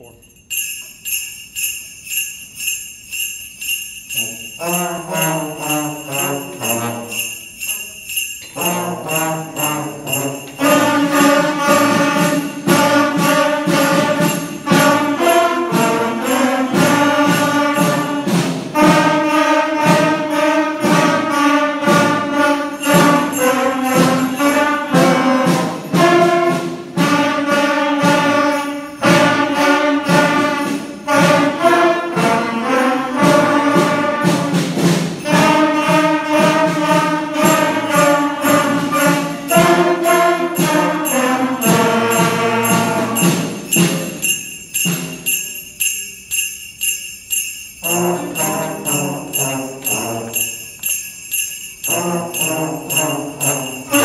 Four. Uh, uh. Thank you.